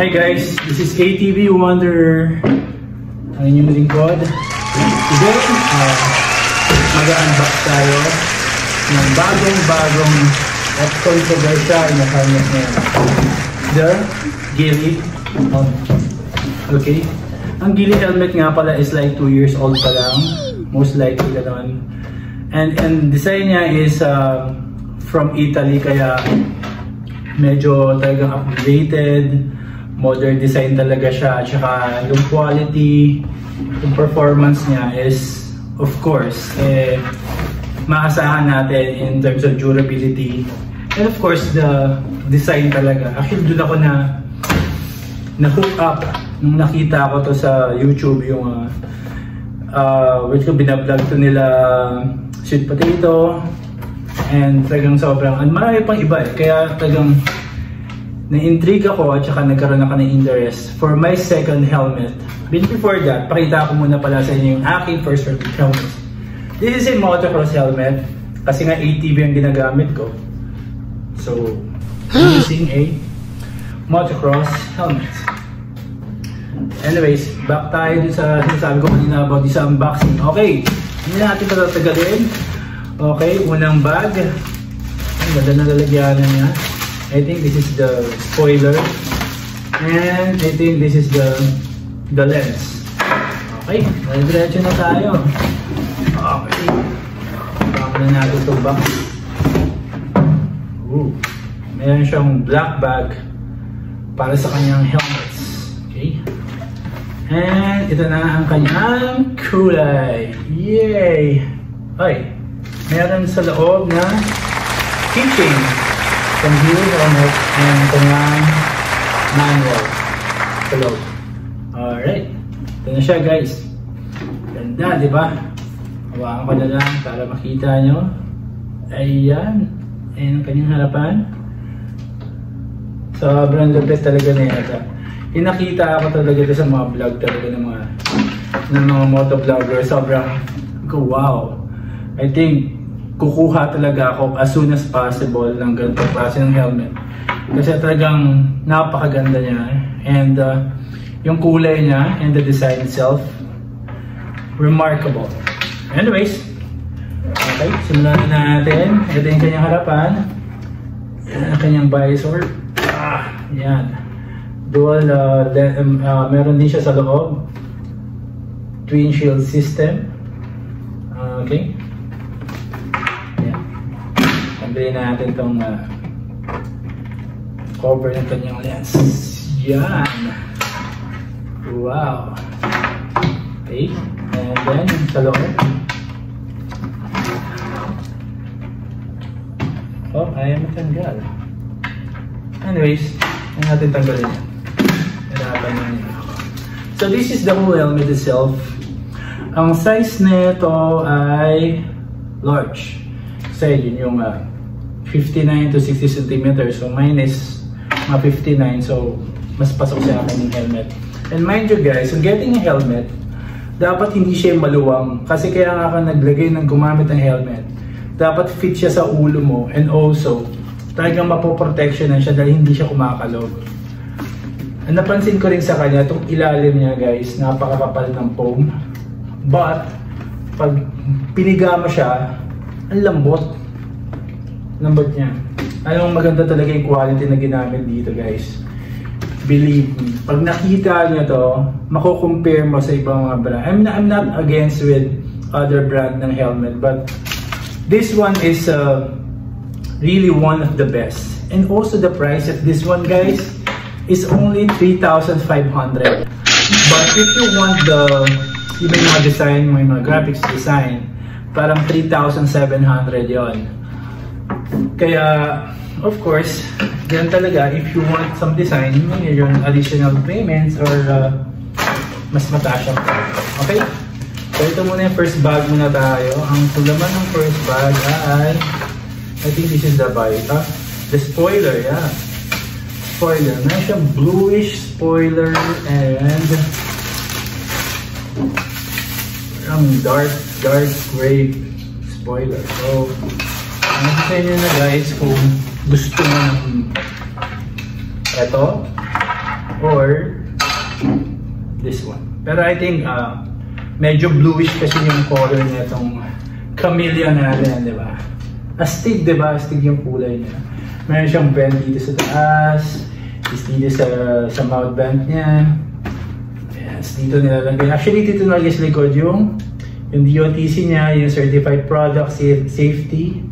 Hi guys, this is ATV Wonder. Ang inyong lingkod. Today, uh, mag-unbox tayo ng bagong-bagong at controversial na helmet ngayon. The Gilly helmet. Okay? Ang Gilly helmet nga pala is like 2 years old pa lang. Most likely gano'n. And, and design niya is uh, from Italy kaya medyo talagang updated modern design talaga siya at saka yung quality yung performance niya is of course eh, maasahan natin in terms of durability. And of course the design talaga. Actually doon ako na na hook up nung nakita ko to sa YouTube yung uh, uh, which ko binablog to nila sweet potato. And talagang sobrang and marami pang iba eh. Kaya talagang na-intrigue ako at saka nagkaroon ako ng interest for my second helmet. But before that, pakita ko muna pala sa inyo yung aking first helmet. This is a motocross helmet kasi nga ATV ang ginagamit ko. So, using a motocross helmet. Anyways, back tayo dun sa sinasabi ko kanina about this unboxing. Okay, hindi natin patatagalin. Okay, unang bag. Ang ganda na lalagyanan niya. I think this is the spoiler. And I think this is the the lens. Okay, diretso na tayo. Okay. Back na natin itong box. Ooh. Meron siyang black bag para sa kanyang helmets. Okay. And ito na ang kanyang kulay. Yay! Okay. Meron sa loob na keychain from here helmet and kanyang manual loob. Alright. Ito na siya guys. Ganda, di ba? Hawakan ko na lang para makita nyo. Ayan. Ayan ang kanyang harapan. Sobrang lupit talaga na yata. Inakita ako talaga ito sa mga vlog talaga ng mga ng mga motovlogger. Sobrang wow. I think kukuha talaga ako as soon as possible ng ganitong klase ng helmet. Kasi talagang napakaganda niya. And uh, yung kulay niya and the design itself, remarkable. Anyways, okay, simulan na natin. Ito yung kanyang harapan. Yan ang kanyang visor. Ah, yan. Dual, uh, de, um, uh, meron din siya sa loob. Twin shield system. Uh, okay. Tanggalin natin itong uh, cover ng kanyang lens. Yan! Wow! Okay. And then, sa loob. Oh, ayaw matanggal. Anyways, yan natin tanggalin. Hirapan yan. So, this is the whole helmet itself. Ang size nito ay large. Kasi yun yung uh, 59 to 60 centimeters. So mine is mga 59. So mas pasok sa akin yung helmet. And mind you guys, when getting a helmet, dapat hindi siya maluwang. Kasi kaya nga ka naglagay ng gumamit ng helmet. Dapat fit siya sa ulo mo. And also, talagang mapoprotection na siya dahil hindi siya kumakalog. And napansin ko rin sa kanya, itong ilalim niya guys, napakakapal ng foam. But, pag piniga mo siya, ang lambot lambot niya. Anong maganda talaga yung quality na ginamit dito guys. Believe me. Pag nakita niyo to, mako-compare mo sa ibang mga brand. I'm not, I'm not against with other brand ng helmet, but this one is uh, really one of the best. And also the price of this one guys is only 3,500. But if you want the even mga design, may mga graphics design, parang 3,700 yon kaya, of course, ganun talaga, if you want some design, may yung additional payments or uh, mas mataas siya. Okay? So, ito muna yung first bag muna tayo. Ang laman ng first bag ay, I think this is the Vita. The spoiler, yeah. Spoiler. Meron siyang bluish spoiler and ang dark, dark gray spoiler. So, ano sa inyo na guys kung gusto mo ng ito or this one. Pero I think uh, medyo bluish kasi yung color nitong camellia natin, di ba? Astig, di ba? Astig yung kulay niya. Meron siyang vent dito sa taas, is dito sa, sa mouth vent niya. Yes, dito nilalagay. Actually, dito nalagay sa likod yung yung DOTC niya, yung Certified Product Safety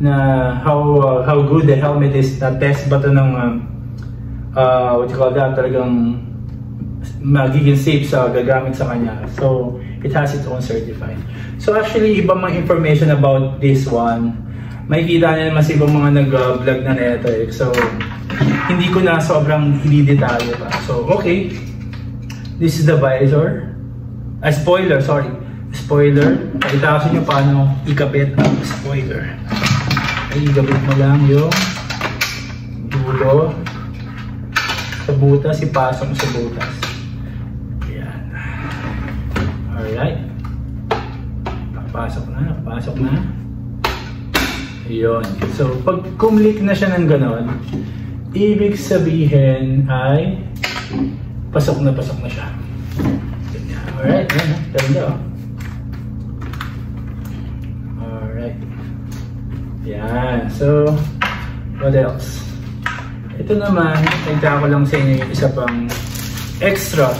na how uh, how good the helmet is na test ba ito ng um, uh, what you call that talagang magiging safe sa gagamit sa kanya. So it has its own certified. So actually iba mga information about this one. Makikita niya naman sa ibang mga nag-vlog na neto eh. so hindi ko na sobrang i-detalye pa. So okay. This is the visor. Ah, spoiler sorry. Spoiler. Sa inyo paano ikabit ang spoiler ay igabit mo lang yung dulo sa butas, ipasok mo sa butas. Ayan. Alright. Nakapasok na, nakapasok na. Ayun. So, pag kumlik na siya ng ganon, ibig sabihin ay pasok na pasok na siya. Alright, ayan. Ganda oh. Yan. So, what else? Ito naman, nagtaka ko lang sa inyo yung isa pang extra.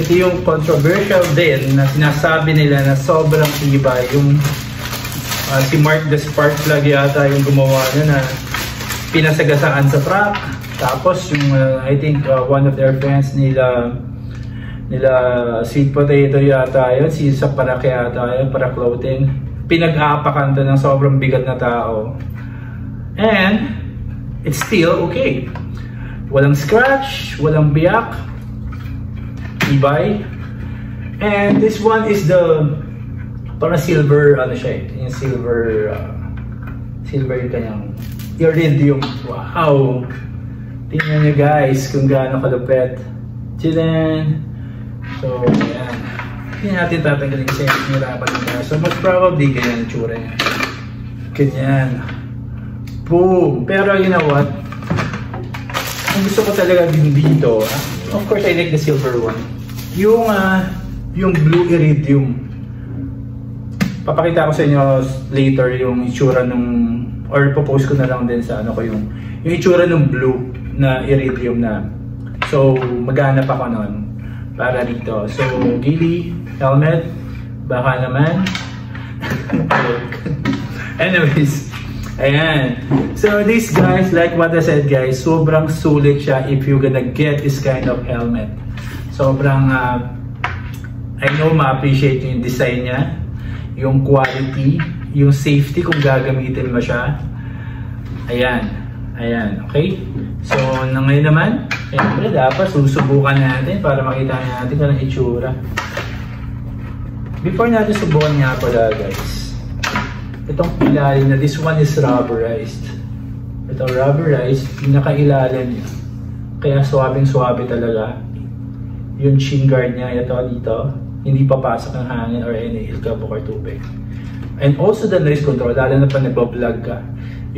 Ito yung controversial din na sinasabi nila na sobrang iba. Yung uh, si Mark the Spark Plug yata yung gumawa na na pinasagasaan sa truck. Tapos yung uh, I think uh, one of their friends nila nila sweet potato yata yun, si sa para yata yun, para clothing pinag-aapakan to ng sobrang bigat na tao. And, it's still okay. Walang scratch, walang biyak, ibay. And this one is the para silver, ano siya eh, yung silver, uh, silver yung kanyang iridium. Wow! Tingnan nyo guys kung gaano kalupet. Chilen! So, ayan. Hindi natin tatanggalin kasi nirapan nila. So most probably ganyan ang tsura niya. Ganyan. Boom! Pero you know what? Ang gusto ko talaga din dito, ah, of course I like the silver one. Yung, uh, yung blue iridium. Papakita ko sa inyo later yung itsura nung or popost ko na lang din sa ano ko yung yung itsura ng blue na iridium na so maghanap ako noon para dito so Gili helmet. Baka naman. Anyways, ayan. So these guys, like what I said guys, sobrang sulit siya if you gonna get this kind of helmet. Sobrang, uh, I know ma-appreciate yung design niya, yung quality, yung safety kung gagamitin mo siya. Ayan. Ayan, okay? So, ngayon naman, siyempre dapat susubukan natin para makita natin kung itsura. Before natin subukan nga pala guys, itong ilalim na this one is rubberized. Ito rubberized, pinakailalim niya. Kaya swabing-swabe talaga. Yung shin guard niya, ito dito, hindi papasok ng hangin or any hilkabok or tubig. And also the noise control, lalo na pa nagbablog ka.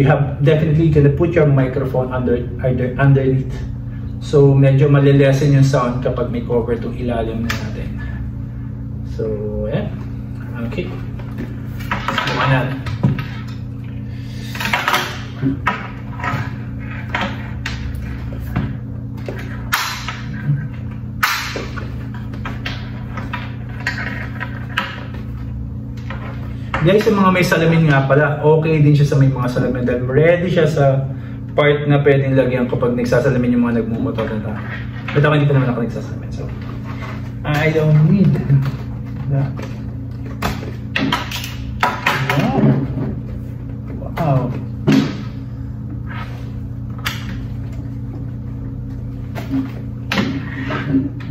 You have definitely gonna put your microphone under, under underneath. So medyo malilesen yung sound kapag may cover itong ilalim na natin. So, yeah. Okay. Subukan natin. Guys, sa mga may salamin nga pala, okay din siya sa may mga salamin dahil ready siya sa part na pwedeng lagyan kapag nagsasalamin yung mga nagmumotor na. But ako hindi pa naman ako nagsasalamin. So, I don't need Yeah. Wow.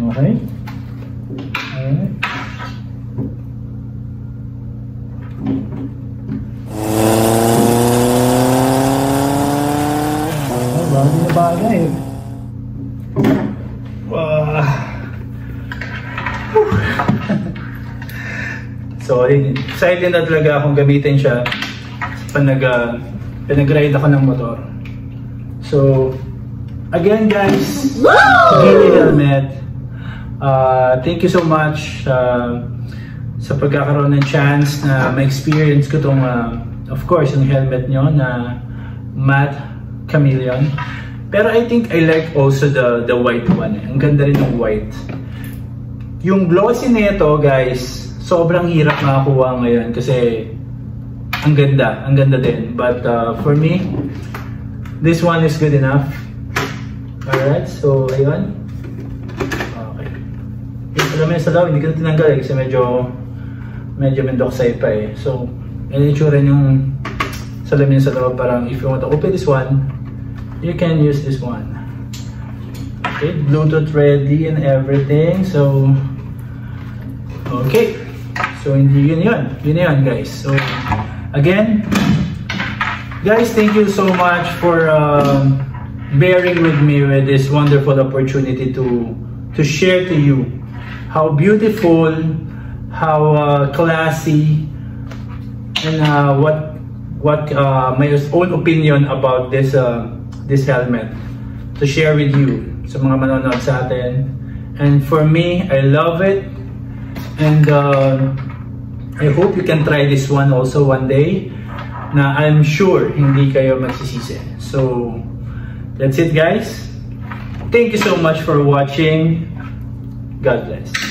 Okay. Alright. Oh, excited na talaga akong gamitin siya pag nag, uh, pinag-ride ako ng motor. So, again guys, Gili Helmet, uh, thank you so much uh, sa pagkakaroon ng chance na ma-experience ko tong uh, of course yung helmet nyo na matte chameleon. Pero I think I like also the the white one. Eh. Ang ganda rin ng white. Yung glossy nito, guys, sobrang hirap makakuha ngayon kasi ang ganda, ang ganda din. But uh, for me, this one is good enough. Alright, so ayun. Okay. Yung alam mo sa loob, hindi ko na tinanggal eh, kasi medyo medyo mendoksay pa eh. So, yan yung tsura yung salamin sa loob. Parang if you want to open this one, you can use this one. Okay, Bluetooth ready and everything. So, okay. So, hindi yun yun. Yun yun, guys. So, again, guys, thank you so much for um, bearing with me with this wonderful opportunity to to share to you how beautiful, how uh, classy, and uh, what what uh, my own opinion about this uh, this helmet to share with you sa mga manonood sa atin. And for me, I love it. And uh, I hope you can try this one also one day na I'm sure hindi kayo magsisisi. So, that's it guys. Thank you so much for watching. God bless.